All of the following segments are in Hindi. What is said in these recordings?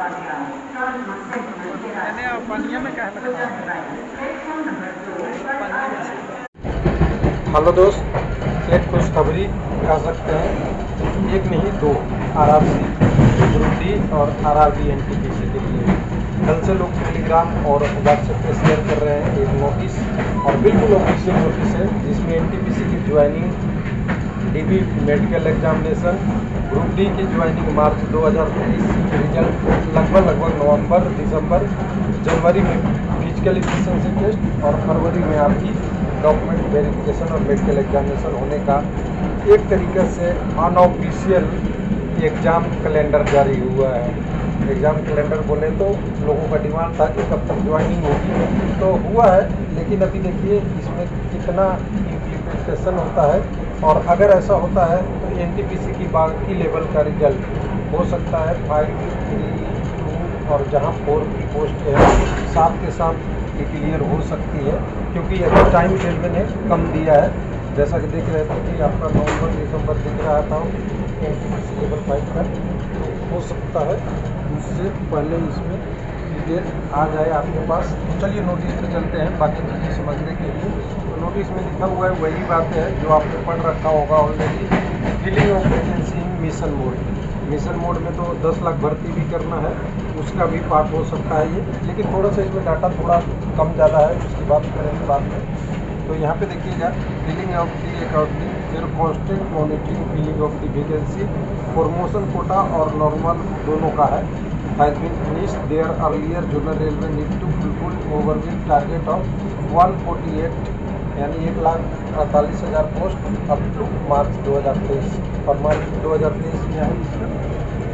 हेलो दोस्त, एक खुशखबरी कह सकते हैं। एक नहीं, दो। R R C group D और R R B N T P C के लिए। कल से लोग टेलीग्राम और व्हाट्सएप पे शेयर कर रहे हैं एक नोटिस, और बिल्कुल ऑफिशियल नोटिस है, जिसमें एन टी पी सी की joining D B medical examination D की ज्वाइनिंग मार्च 2023 रिज़ल्ट लगभग लगभग नवंबर, दिसंबर, जनवरी में। फ़िज़िकल इफिशियंसी टेस्ट और फरवरी में आपकी डॉक्यूमेंट वेरिफिकेशन और मेडिकल एग्जामिनेशन होने का एक तरीके से अनऑफिशियल एग्ज़ाम कैलेंडर जारी हुआ है। एग्ज़ाम कैलेंडर बोले तो लोगों का डिमांड था कि कब तक ज्वाइनिंग होगी। तो हुआ है, लेकिन अभी देखिए इसमें कितना इम्प्लीमेंटेशन होता है और अगर ऐसा होता है तो एन की बाकी लेवल का रिज़ल्ट हो सकता है फाइव थ्री टू और जहाँ फोर की पोस्ट है सात के साथ ये क्लियर हो सकती है, क्योंकि अभी टाइम टेबल ने कम दिया है। जैसा कि देख रहे थे कि आपका नवंबर, दिसंबर दिख रहा था एन लेवल फाइव का तो हो सकता है उससे पहले इसमें क्लियर आ जाए आपके पास। तो चलिए नोटिस पे चलते हैं, बाकी चीज़ें समझने के लिए। तो नोटिस में लिखा हुआ है, वही बात है जो आपने पढ़ रखा होगा already filling of vacancy mission mode mission mode में तो 10 लाख भर्ती भी करना है, उसका भी पार्ट हो सकता है ये। लेकिन थोड़ा सा इसमें डाटा थोड़ा कम ज़्यादा है, उसकी बात करेंगे बाद में तो यहाँ पे देखिएगा फिलिंग ऑफ़ दी अकॉर्डिंग फिर constant monitoring filling of the vacancy promotion quota और नॉर्मल दोनों का है। Has been finish there earlier junior railway need to fulfil overall target of 148 यानी एक लाख अड़तालीस हज़ार पोस्ट अप टू मार्च 2023 और मार्च 2023 में है इसमें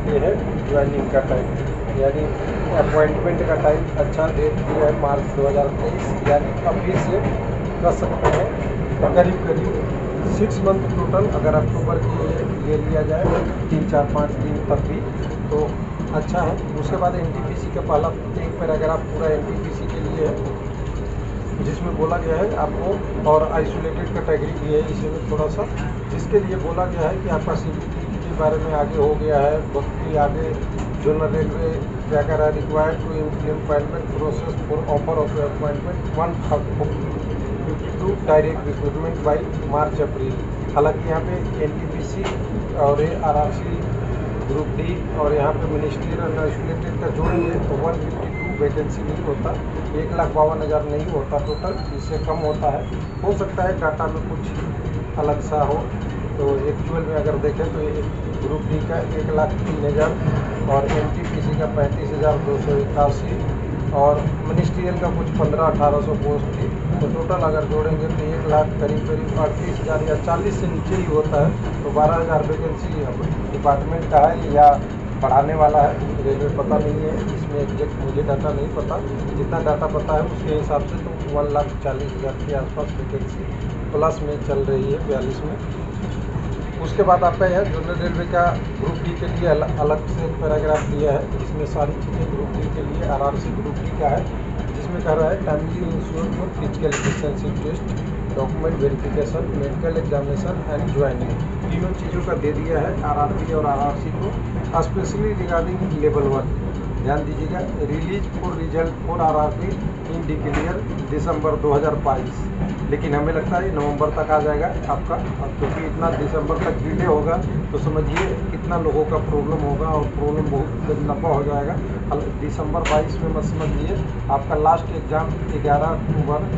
ये है ज्वाइनिंग का टाइम यानी अपॉइंटमेंट का टाइम अच्छा डेट दिया है मार्च 2023 यानी अभी से कर सकते हैं, करीब करीब सिक्स मंथ टोटल अगर अक्टूबर के लिए ले लिया जाए, तीन चार पाँच दिन तक भी तो अच्छा है। उसके बाद एन का पहला एक पर अगर आप पूरा एन के लिए जिसमें बोला गया है आपको और आइसोलेटेड कैटेगरी भी है इसमें थोड़ा सा। जिसके लिए बोला गया है कि आपका सी के बारे में आगे हो गया है भी आगे जनरल रेलवे क्या कर रहा है required to employment process for offer of appointment one fifty two direct recruitment by March April हालाँकि यहाँ पे एन और R R C group D और यहाँ पे मिनिस्ट्रियल आइसोलेटेड का जोड़ेंगे तो वन फिफ्टी टू वैकेंसी नहीं होता, एक लाख बावन हज़ार नहीं होता टोटल इससे कम होता है। हो सकता है डाटा में कुछ अलग सा हो। तो एक्चुअल में अगर देखें तो ग्रुप डी का एक लाख तीन हज़ार और एन का पैंतीस हज़ार दो सौ इक्यासी। और मिनिस्ट्रियल का कुछ पंद्रह, अठारह सौ पोस्ट थी। तो टोटल अगर जोड़ेंगे तो एक लाख करीब करीब अड़तीस हज़ार या चालीस से नीचे ही होता है। तो बारह हज़ार वैकेंसी डिपार्टमेंट का है या बढ़ाने वाला है, रेलवे पता नहीं है। इसमें एग्जैक्ट मुझे डाटा नहीं पता। जितना डाटा पता है उसके हिसाब से तो वन लाख चालीस हज़ार के आसपास वैकेंसी प्लस में चल रही है बयालीस में। उसके बाद आपका यह जनरल रेलवे का ग्रुप डी के लिए अलग से पैराग्राफ दिया है, जिसमें सारी चीज़ें ग्रुप डी के लिए आर सी ग्रुप डी का है, जिसमें कह रहा है family insure for physical efficiency test document verification medical examination and joining तीनों चीज़ों का दे दिया है आरआरबी और आरआरसी को स्पेशली रिगार्डिंग लेवल वन ध्यान दीजिएगा release for result for RRB in declare December 2022 लेकिन हमें लगता है नवंबर तक आ जाएगा आपका। अब क्योंकि इतना दिसंबर तक डिले होगा तो समझिए कितना लोगों का प्रॉब्लम होगा और प्रॉब्लम बहुत लंबा हो जाएगा। दिसंबर 22 में मत समझिए, आपका लास्ट एग्ज़ाम 11 अक्टूबर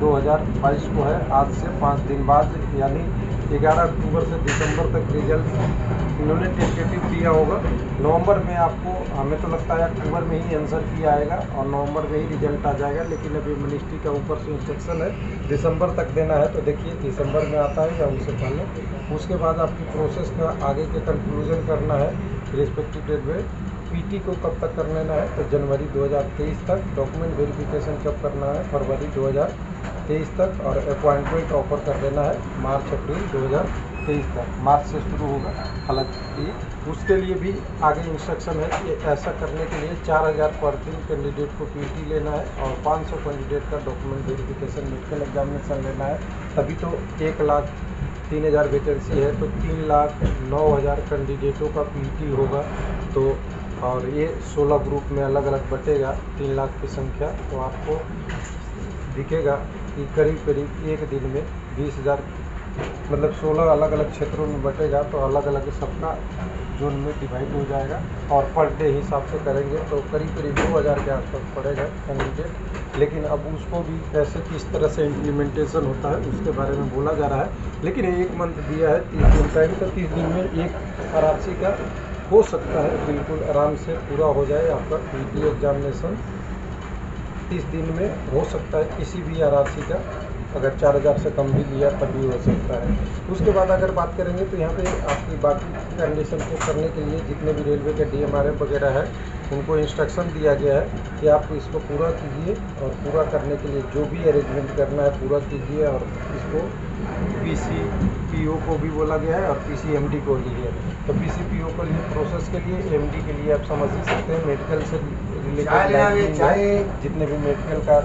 2022 को है। आज से पाँच दिन बाद, यानी 11 अक्टूबर से दिसंबर तक रिज़ल्ट इन्होंने टेंटेटिव दिया होगा। नवंबर में आपको, हमें तो लगता है अक्टूबर में ही आंसर किया आएगा और नवंबर में ही रिज़ल्ट आ जाएगा, लेकिन अभी मिनिस्ट्री का ऊपर से इंस्ट्रक्शन है, दिसंबर तक देना है। तो देखिए, दिसंबर में आता है या उससे पहले। उसके बाद आपकी प्रोसेस का आगे के कंक्लूजन करना है रिस्पेक्टिव डेट में। पीटी को कब तक कर लेना है? तो जनवरी 2023 तक। डॉक्यूमेंट वेरिफिकेशन कब करना है? फरवरी 2023 तक और अपॉइंटमेंट ऑफ़र कर देना है मार्च, अप्रैल 2023 तेईस तक। मार्च से शुरू होगा, हालाँकि उसके लिए भी आगे इंस्ट्रक्शन है कि ऐसा करने के लिए चार हज़ार पर दिन कैंडिडेट को पीटी लेना है और 500 कैंडिडेट का डॉक्यूमेंट वेरिफिकेशन मेडिकल एग्जामिनेशन लेना है। तभी तो एक लाख तीन हज़ार वैकेंसी है तो तीन लाख नौ हज़ार कैंडिडेटों का पीटी होगा। तो और ये 16 ग्रुप में अलग अलग बटेगा, तीन लाख की संख्या तो आपको दिखेगा। कि करीब करीब एक दिन में बीस हज़ार मतलब 16 अलग अलग क्षेत्रों में बटेगा तो अलग अलग सबका जोन में डिवाइड हो जाएगा और पर डे हिसाब से करेंगे तो करीब करीब दो हज़ार के आसपास पड़ेगा कैंडिडेट लेकिन अब उसको भी कैसे, किस तरह से इम्प्लीमेंटेशन होता है, उसके बारे में बोला जा रहा है। लेकिन एक मंथ दिया है, तीस दिन टाइम तो तीस दिन में एक आर का हो सकता है, बिल्कुल आराम से पूरा हो जाए आपका पी एग्जामिनेशन तीस दिन में हो सकता है किसी भी आर का, अगर चार हज़ार से कम भी लिया तब भी हो सकता है। उसके बाद अगर बात करेंगे तो यहाँ पे आपकी बाकी कंडीशन को करने के लिए जितने भी रेलवे के डी वगैरह है, उनको इंस्ट्रक्शन दिया गया है कि आप इसको पूरा कीजिए और पूरा करने के लिए जो भी अरेंजमेंट करना है पूरा कीजिए और इसको पी सी पीसी पीओ को भी बोला गया है और पीसीएमडी को लिए तो पी सी पी को लिए प्रोसेस के लिए एम डी के लिए आप समझ ही सकते हैं मेडिकल से रिलेटेड जितने भी मेडिकल का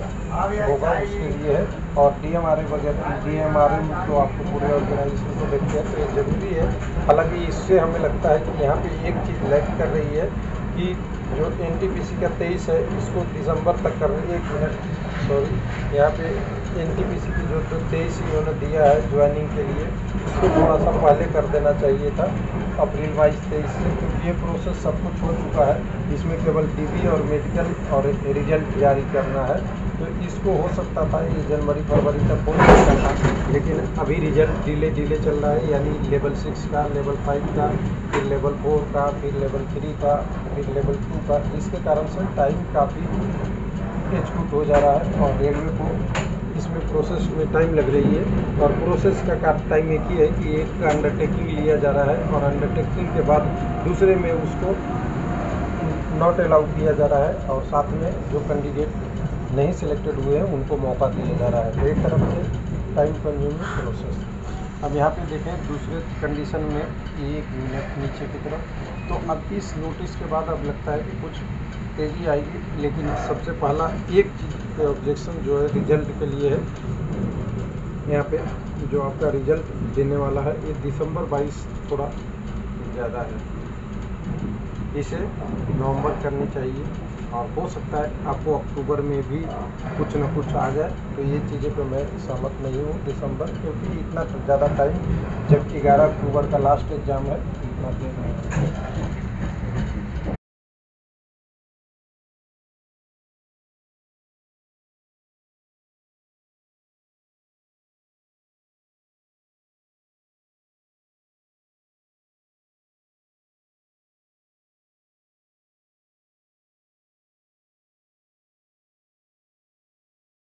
होगा उसके लिए है। और डी एम आर ए वगैरह डी एम आर एम तो आपको पूरे ऑर्गेनाइजेशन को देखते हैं तो ये ज़रूरी है। हालाँकि इससे हमें लगता है कि यहाँ पे एक चीज़ लैक कर रही है कि जो एन टी पी सी का तेईस है, इसको दिसंबर तक कर एक मिनट सॉरी यहाँ पे एन टी पी सी की जो जो तेईस इन्होंने दिया है ज्वाइनिंग के लिए उसको थोड़ा सा पहले कर देना चाहिए था अप्रैल बाईस तेईस से। क्योंकि ये प्रोसेस सब कुछ हो चुका है। इसमें केवल डी और मेडिकल और रिज़ल्ट जारी करना है। तो इसको हो सकता था, ये जनवरी, फरवरी तक हो सकता था। लेकिन अभी रिज़ल्ट डिले डिले चल रहा है, यानी लेवल सिक्स का लेवल फाइव का, फिर लेवल फोर का, फिर लेवल थ्री का, फिर लेवल का इसके कारण से टाइम काफ़ी एचकूट हो जा रहा है और रेलवे को इसमें प्रोसेस में टाइम लग रही है और प्रोसेस का टाइम एक ही है कि एक अंडरटेकिंग लिया जा रहा है और अंडरटेकिंग के बाद दूसरे में उसको नॉट अलाउ किया जा रहा है और साथ में जो कैंडिडेट नहीं सिलेक्टेड हुए हैं, उनको मौका दिया जा रहा है। तो एक तरफ़ से टाइम कंज्यूमिंग प्रोसेस अब यहाँ पे देखें, दूसरे कंडीशन में एक मिनट नीचे की तरफ़ तो अब इस नोटिस के बाद अब लगता है कि कुछ तेज़ी आएगी, लेकिन सबसे पहला एक चीज़ पे ऑब्जेक्शन जो है रिज़ल्ट के लिए है। यहाँ पे जो आपका रिज़ल्ट देने वाला है, ये दिसंबर 22 थोड़ा ज़्यादा है। इसे नवंबर करनी चाहिए, और हो सकता है आपको अक्टूबर में भी कुछ ना कुछ आ जाए। तो ये चीज़ें तो मैं सहमत नहीं हूँ दिसंबर, क्योंकि इतना ज़्यादा टाइम जबकि ग्यारह अक्टूबर का लास्ट एग्ज़ाम है इतना देर